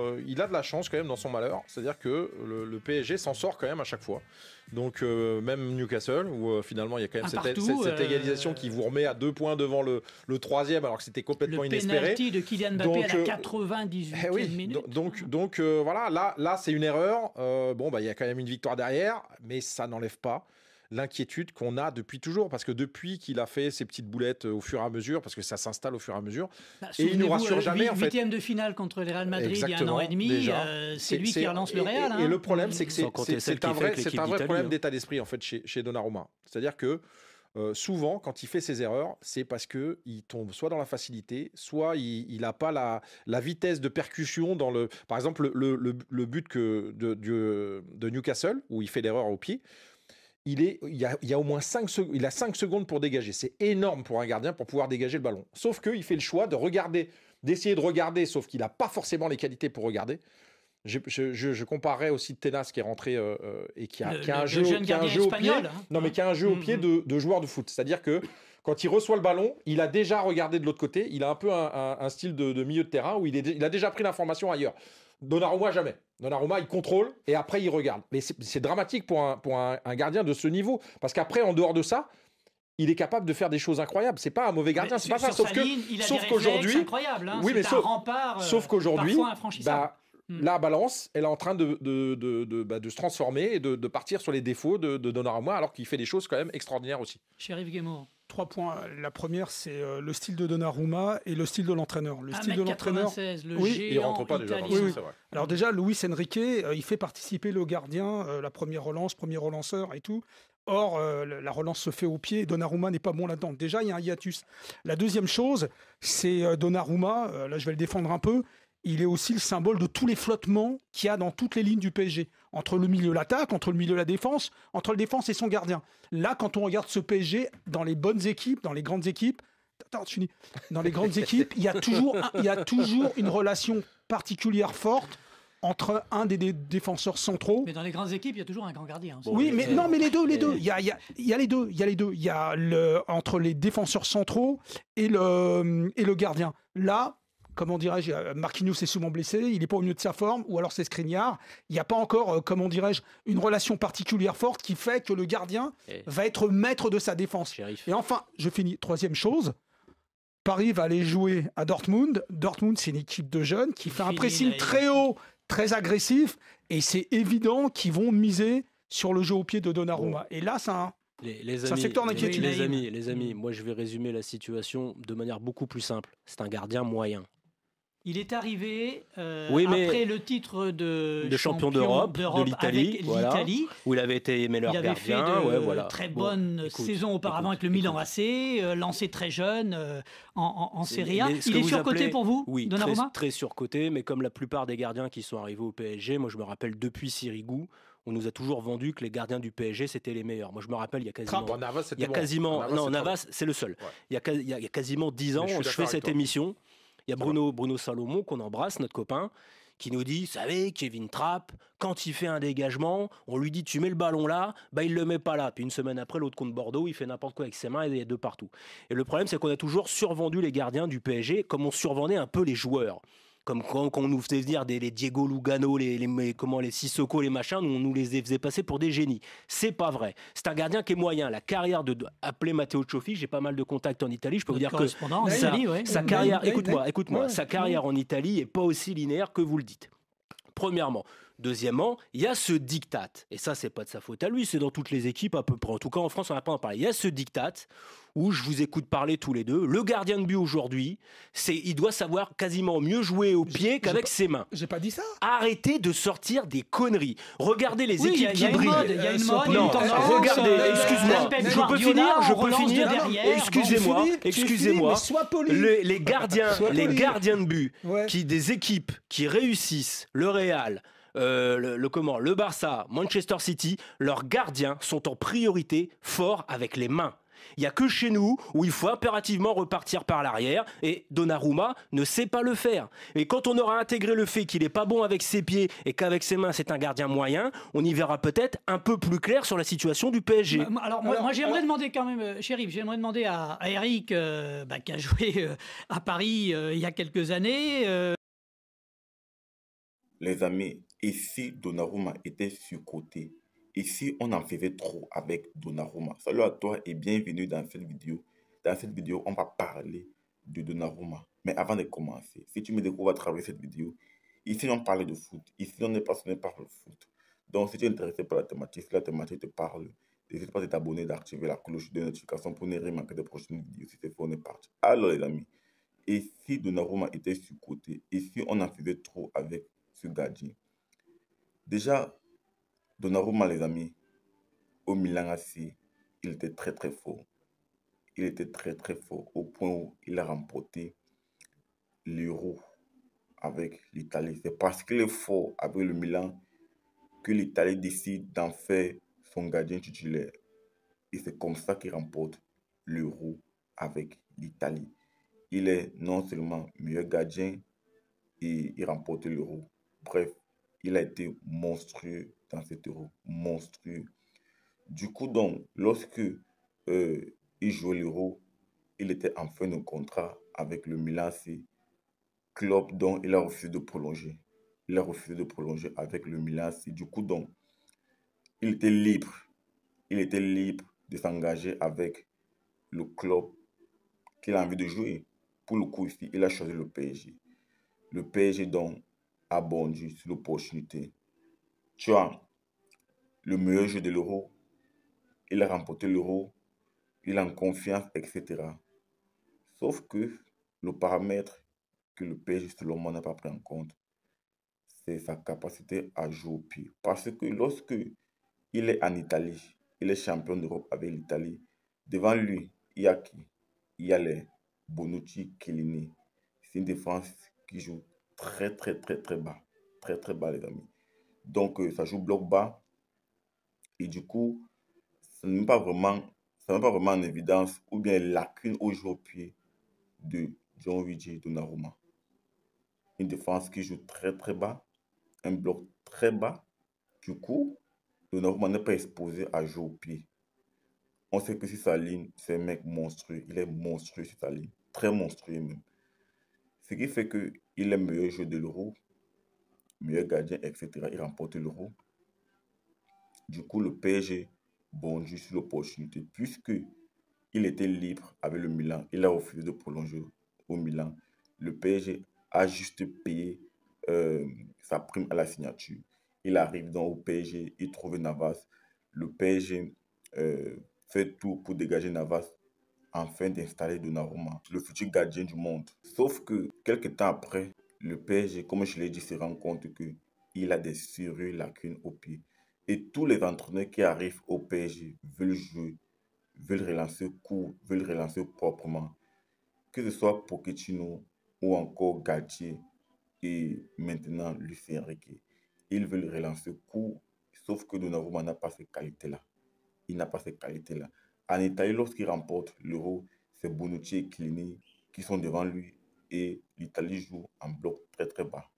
Euh, il a de la chance quand même dans son malheur, c'est-à-dire que le, PSG s'en sort quand même à chaque fois. Donc euh, même Newcastle, où euh, finalement il y a quand même cette, égalisation qui vous remet à deux points devant le, troisième, alors que c'était complètement inespéré. Le de Kylian Mbappé à la 98 e eh minute. Donc, donc voilà, là, là c'est une erreur. bon, bah, il y a quand même une victoire derrière, mais ça n'enlève pas l'inquiétude qu'on a depuis toujours, parce que depuis qu'il a fait ses petites boulettes au fur et à mesure, parce que ça s'installe au fur et à mesure, bah, et il nous rassure jamais. En fait. Huitième de finale contre le Real Madrid il y a un an et demi, euh, c'est lui qui relance le Real. Et, le hein. problème, c'est que c'est un vrai, un vrai problème hein. d'état d'esprit en fait chez, chez Donnarumma. C'est-à-dire que euh, souvent, quand il fait ses erreurs, c'est parce que il tombe soit dans la facilité, soit il n'a pas la, la, vitesse de percussion dans le. Par exemple, le, le, le but que de, de, de, Newcastle, où il fait l'erreur au pied il, est, il, y a, il a au moins 5 secondes, il a 5 secondes pour dégager. C'est énorme pour un gardien pour pouvoir dégager le ballon. Sauf qu'il fait le choix de regarder, d'essayer de regarder, sauf qu'il n'a pas forcément les qualités pour regarder. Je, je, je, comparais aussi Tenas qui est rentré euh, euh, et qui a, un jeu, qui a un jeu au pied. Hein. Non, mais qui a un jeu au mm, pied mm. de, de joueur de foot. C'est-à-dire que quand il reçoit le ballon, il a déjà regardé de l'autre côté. Il a un peu un, style de, milieu de terrain où il, est, il a déjà pris l'information ailleurs. Donnarumma, jamais. Donnarumma, il contrôle et après, il regarde. Mais c'est dramatique pour, un, pour un, gardien de ce niveau. Parce qu'après, en dehors de ça, il est capable de faire des choses incroyables. C'est pas un mauvais gardien, c'est pas ça. Sauf qu'aujourd'hui, hein. oui, mais sauf, rempart, euh, sauf qu'aujourd'hui, bah, hmm. la balance, elle est en train de, de, de, bah, se transformer et de, partir sur les défauts de, Donnarumma, alors qu'il fait des choses quand même extraordinaires aussi. Sheriff Guémot trois points. La première, c'est euh, le style de Donnarumma et le style de l'entraîneur. Le style de l'entraîneur. Le oui, il rentre pas déjà. Oui, oui. Alors déjà, Luis Enrique, euh, il fait participer le gardien, euh, la première relance, premier relanceur et tout. Or, la relance se fait au pied et Donnarumma n'est pas bon là-dedans. Déjà, il y a un hiatus. La deuxième chose, c'est Donnarumma, là je vais le défendre un peu, il est aussi le symbole de tous les flottements qu'il y a dans toutes les lignes du PSG. Entre le milieu et l'attaque, entre le milieu et la défense, entre le défense et son gardien. Là, quand on regarde ce PSG, dans les bonnes équipes, dans les grandes équipes, attends, finis. Dans les grandes équipes, il y, a toujours il y a toujours une relation particulière forte entre un des, défenseurs centraux. Mais dans les grandes équipes, il y a toujours un grand gardien. oui, mais non, mais les deux, les deux. Il y a, il y a, il y a les deux. Il y a les deux. Il y a le, entre les défenseurs centraux et le, et le gardien. Là, comment dirais-je, euh, Marquinhos est souvent blessé, il n'est pas au mieux de sa forme, ou alors c'est Skriniar. Il n'y a pas encore, euh, comment dirais-je, une relation particulière forte qui fait que le gardien va être maître de sa défense. Et enfin, je finis, troisième chose, Paris va aller jouer à Dortmund. Dortmund, c'est une équipe de jeunes qui fait un pressing très haut, très agressif, et c'est évident qu'ils vont miser sur le jeu au pied de Donnarumma. Et là, c'est un, un secteur d'inquiétude. Les, amis, les amis, moi je vais résumer la situation de manière beaucoup plus simple. C'est un gardien moyen. Il est arrivé euh, après le titre de, champion, d'Europe de l'Italie, où il avait été meilleur gardien. Il avait fait de très bonne saison auparavant avec le Milan AC, euh, lancé très jeune euh, en, en, Serie A. Il est surcoté pour vous, Oui, très, très, surcoté, mais comme la plupart des gardiens qui sont arrivés au PSG, moi je me rappelle depuis Sirigu, on nous a toujours vendu que les gardiens du PSG c'était les meilleurs. Moi je me rappelle il y a quasiment, il y a quasiment, non Navas c'est le seul. Il, y a, il, y a, quasiment dix ans, je, je fais cette émission. Il y a Bruno, Bruno Salomon, qu'on embrasse, notre copain, qui nous dit, vous savez, Kevin Trapp, quand il fait un dégagement, on lui dit tu mets le ballon là, bah il le met pas là. Puis une semaine après, l'autre contre Bordeaux, il fait n'importe quoi avec ses mains et il y a deux partout. Et le problème, c'est qu'on a toujours survendu les gardiens du PSG comme on survendait un peu les joueurs comme quand, on nous faisait dire des les Diego Lugano, les, les, comment les Sissoko, les machins, on nous les faisait passer pour des génies. C'est pas vrai. C'est un gardien qui est moyen. La carrière de, appeler Matteo Cioffi, j'ai pas mal de contacts en Italie, je peux vous dire que sa, carrière, écoute-moi, écoute-moi, sa carrière en Italie est pas aussi linéaire que vous le dites. Premièrement, Deuxièmement, il y a ce diktat, et ça c'est pas de sa faute à lui, c'est dans toutes les équipes à peu près. En tout cas en France on n'a pas en parler. Il y a ce diktat où je vous écoute parler tous les deux. Le gardien de but aujourd'hui, c'est il doit savoir quasiment mieux jouer au pied qu'avec ses mains. J'ai pas dit ça. Arrêtez de sortir des conneries. Regardez les équipes qui brillent. Il y a une mode. Non, regardez. Euh, excuse-moi. Je peux finir. Je peux finir. Excusez-moi. Excusez-moi. Les, les gardiens, les gardiens de but, qui des équipes qui réussissent, le Real. Euh, le, comment, le Barça, Manchester City, leurs gardiens sont en priorité forts avec les mains. Il n'y a que chez nous où il faut impérativement repartir par l'arrière et Donnarumma ne sait pas le faire. Et quand on aura intégré le fait qu'il n'est pas bon avec ses pieds et qu'avec ses mains c'est un gardien moyen, on y verra peut-être un peu plus clair sur la situation du PSG. Alors, moi, j'aimerais demander quand même, euh, Chérif, j'aimerais demander à, Eric euh, bah, qui a joué à Paris il y a quelques années. les amis, et si Donnarumma était surcoté si on en faisait trop avec Donnarumma Salut à toi et bienvenue dans cette vidéo. Dans cette vidéo, on va parler de Donnarumma. Mais avant de commencer, si tu me découvres à travers cette vidéo, ici on parle de foot. Ici on pas passionné par le foot. Donc si tu es intéressé par la thématique, si la thématique te parle, n'hésite pas à t'abonner, d'activer la cloche de notification pour ne rien manquer de prochaines vidéos si c'est on est parti. Alors les amis, et si Donnarumma était sur-côté, et si on en faisait trop avec ce gardien Déjà, Donnarumma, les amis, au Milan AC, il était très très fort. Il était très très fort au point où il a remporté l'Euro avec l'Italie. C'est parce qu'il est fort avec le Milan que l'Italie décide d'en faire son gardien titulaire. Et c'est comme ça qu'il remporte l'Euro avec l'Italie. Il est non seulement meilleur gardien et il remporte l'Euro. Bref, il a été monstrueux dans cet Euro. Monstrueux. Du coup, donc, lorsque euh, il jouait l'Euro, il était en fin de contrat avec le Milan C. Club dont il a refusé de prolonger. Il a refusé de prolonger avec le Milan C. Du coup, donc, il était libre. Il était libre de s'engager avec le club qu'il a envie de jouer. Pour le coup, ici, il a choisi le PSG. Le PSG, donc, a bondi sur l'opportunité. Tu as le meilleur jeu de l'euro. Il a remporté l'euro. Il a en confiance, etc. Sauf que le paramètre que le PSG, selon moi, n'a pas pris en compte, c'est sa capacité à jouer au pied. Parce que lorsque il est en Italie. Il est champion d'Europe avec l'Italie. Devant lui, il y a qui? Il y a les Bonucci, Chiellini. C'est une défense qui joue très, très, très, très bas. Très, très bas, les amis. Donc, euh, ça joue bloc bas. Et du coup, ça n'est pas vraiment, ça pas vraiment en évidence ou bien lacune au jeu au pied de John Luigi Donnarumma. Une défense qui joue très, très bas. Un bloc très bas. Du coup, Donnarumma n'est pas exposé à jouer au pied. On sait que sur sa ligne, c'est un mec monstrueux. Il est monstrueux sa ligne. Très monstrueux même. Ce qui fait qu'il est meilleur joueur de l'euro, meilleur gardien, etc. Il remporte l'euro. Du coup, le PSG bondit sur l'opportunité. Puisque il était libre avec le Milan, il a refusé de prolonger au Milan. Le PSG a juste payé euh, sa prime à la signature. Il arrive donc au PSG, il trouve Navas. Le PSG euh, fait tout pour dégager Navas afin d'installer Donnarumma, le futur gardien du monde. Sauf que quelques temps après, le PSG, comme je l'ai dit, se rend compte qu'il a des sérieuses lacunes au pied. Et tous les entraîneurs qui arrivent au PSG veulent jouer, veulent relancer court, veulent relancer proprement. Que ce soit Pochettino ou encore Galtier et maintenant Lucien Riquet. Ils veulent relancer coup, sauf que Donnarumma n'a pas ces qualités-là. Il n'a pas ces qualités-là. En Italie, lorsqu'il remporte l'Euro, c'est Bonucci et Chiellini qui sont devant lui et l'Italie joue en bloc très très bas.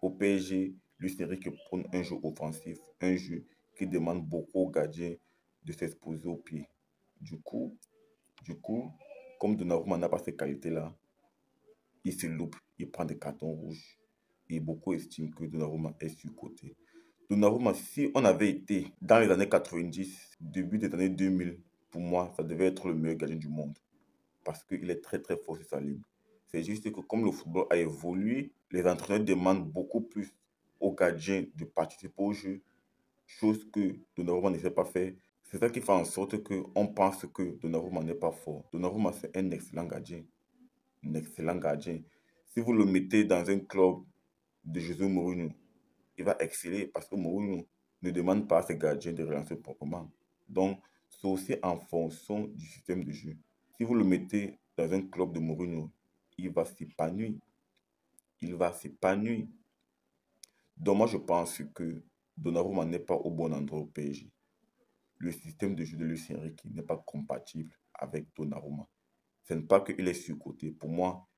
Au PSG, Lucien que prône un jeu offensif, un jeu qui demande beaucoup aux gardiens de s'exposer au pied. Du coup, du coup, comme Donnarumma n'a pas ces qualités-là, il se loupe, il prend des cartons rouges et beaucoup estiment que Donnarumma est sur-côté. Donnarumma, si on avait été dans les années 90, début des années 2000, pour moi, ça devait être le meilleur gardien du monde. Parce qu'il est très très fort sur sa ligne. C'est juste que comme le football a évolué, les entraîneurs demandent beaucoup plus aux gardiens de participer au jeu, chose que Donnarumma ne sait pas faire. C'est ça qui fait en sorte qu'on pense que Donnarumma n'est pas fort. Donnarumma, c'est un excellent gardien. Un excellent gardien. Si vous le mettez dans un club de Jésus Mourinho, il va exceller parce que Mourinho ne demande pas à ses gardiens de relancer proprement. Donc, c'est aussi en fonction du système de jeu. Si vous le mettez dans un club de Mourinho, il va s'épanouir. Il va s'épanouir. Donc, moi, je pense que Donnarumma n'est pas au bon endroit au PSG. Le système de jeu de Lucien Ricky n'est pas compatible avec Donnarumma. Ce n'est pas qu'il est surcoté. Pour moi,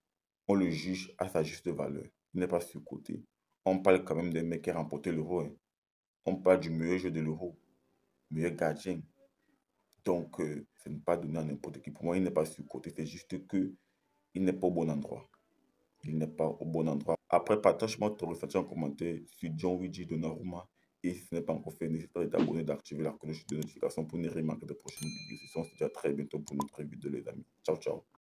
on le juge à sa juste valeur n'est pas côté. On parle quand même des mecs qui ont remporté l'euro. Hein. On parle du meilleur jeu de l'euro, meilleur gardien. Donc, euh, ce n'est pas donné à n'importe qui. Pour moi, il n'est pas côté. C'est juste que il n'est pas au bon endroit. Il n'est pas au bon endroit. Après, partage-moi ton ressenti en commentaire sur John Luigi Donnarumma. Et si ce n'est pas encore fait, n'hésite pas à t'abonner, d'activer la cloche de notification pour ne rien manquer de prochaines vidéos. on se dit à très bientôt pour notre vidéo, les amis. Ciao, ciao.